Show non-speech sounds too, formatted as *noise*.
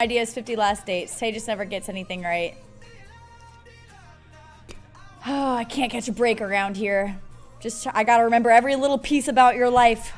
Ideas. 50 last dates. Tay just never gets anything right. *sighs* Oh, I can't catch a break around here. Just, I gotta remember every little piece about your life.